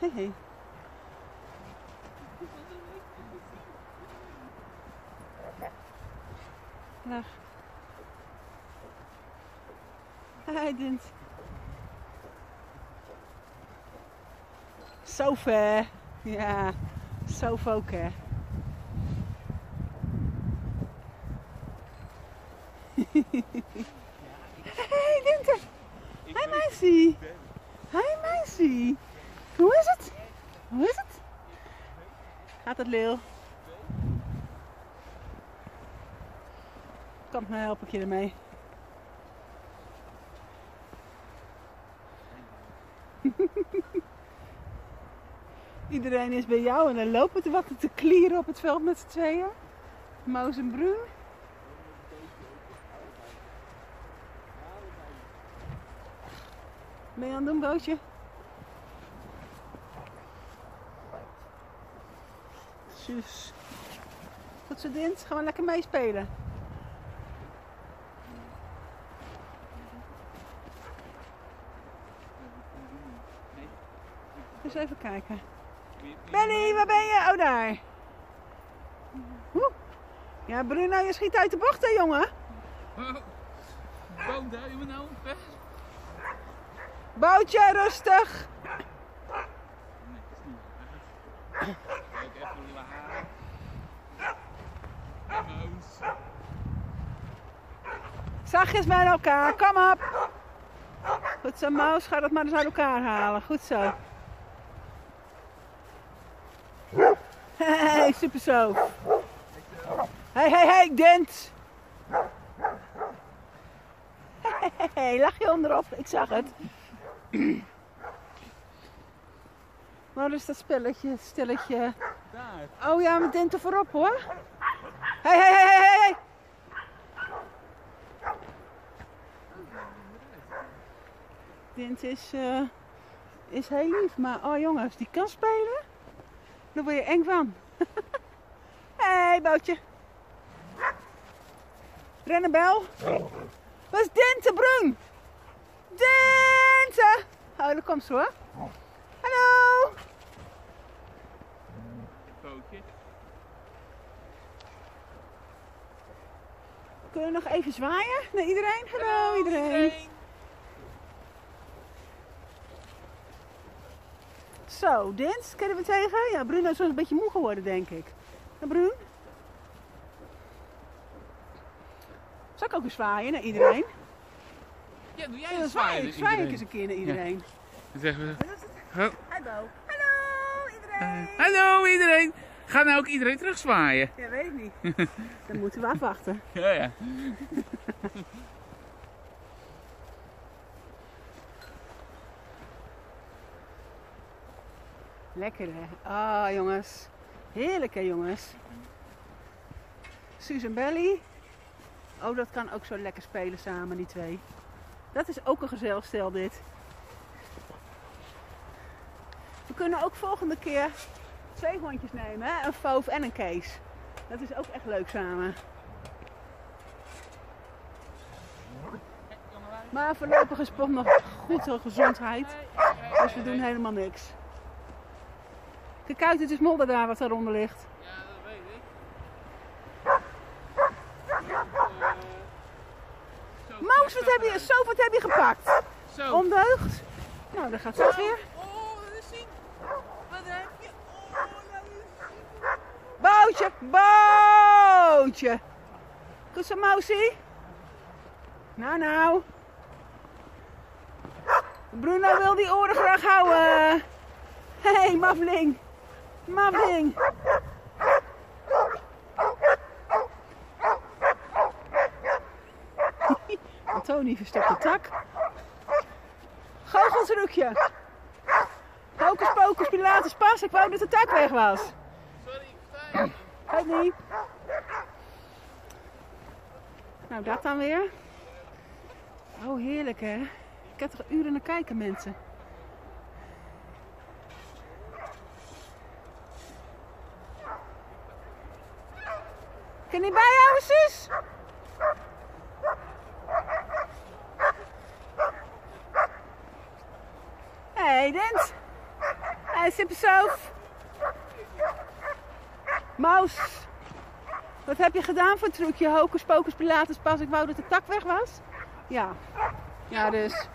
Hey, hey. Dag. Hi, Dint. Zo ver. Ja, zo ook hè. Hey, Dinte. Hi, meisje. Hi, meisje. Hoe is het? Hoe is het? Gaat het, Leeuw? Kom, nou help ik je ermee. Iedereen is bij jou en dan lopen te wat te klieren op het veld met z'n tweeën. Moos en Bruin. Ben aan het doen, bootje? Zus. Goed zo, Dint. Gaan we lekker meespelen. Eens even kijken. Benny, waar ben je? Oh, daar. Oeh. Ja, Bruno, je schiet uit de bocht, hè, jongen? Hè? Je moet nou weg. Bootje, rustig. Nee, dat is niet waar. Kijk even hoe we halen. Moos. Zachtjes bij elkaar, kom op. Goed zo, Maus, ga dat maar eens uit elkaar halen. Goed zo. Hey, super zo. Hey, hey, hey, Dent. Hey, hey, lach je onderop? Ik zag het. Waar is dat spelletje, stilletje? Daar. Oh ja, met Dent er voorop hoor. Hey, hey, hey, hey, hey, Dint is, eh, is heel lief, maar oh jongens, die kan spelen. Daar word je eng van. hey, boutje. Rennenbel. Wat is Dinte, Bruin? Dinte! Oh, daar komt ze hoor. Hallo. Pootje. Kunnen we nog even zwaaien naar iedereen? Hallo iedereen. Zo, Dins, kennen we tegen? Ja, Bruno is wel een beetje moe geworden, denk ik. Ja, Bruin? Zal ik ook eens zwaaien naar iedereen? Ja, doe jij een zwaai ik, zwaai ik eens een keer naar iedereen. Dan zeggen we... Hallo. Hallo iedereen. Hallo iedereen. Ga nou ook iedereen terugzwaaien. Ja, weet ik niet. Dan moeten we afwachten. Ja, ja. Lekker hè? Ah jongens. Heerlijk hè jongens. Susan Belly. Oh, dat kan ook zo lekker spelen samen, die twee. Dat is ook een stel dit. We kunnen ook volgende keer twee hondjes nemen, hè? een Foof en een Kees. Dat is ook echt leuk samen. Maar voorlopig is Pop nog goed gezondheid. Dus we doen helemaal niks. Kijk uit, het is modder daar wat daaronder ligt. Ja, dat weet ik. Maus, wat heb je, zo wat heb je gepakt? Zo. Ondeugd? Nou, daar gaat ze weer. Oh, dat is zien. Wat heb je? Oh, dat is Bootje, bootje. Goed zo, Mousie. Nou, nou. Bruno wil die oren graag houden. Hé, hey, Mafling. Mafling. Tony verstopt de tak. Goocheltrucje. Hocus pocus, Pilatus pas. Ik wou dat de tak weg was. Sorry, ik niet. Nou, dat dan weer. Oh, heerlijk hè. Ik heb er uren naar kijken, mensen. Je niet bijhouden, zus? Hé, hey. Hé, En Sippersoof. Maus. Wat heb je gedaan voor trucje? Hocus pocus pilatus pas. Ik wou dat de tak weg was. Ja. Ja, dus.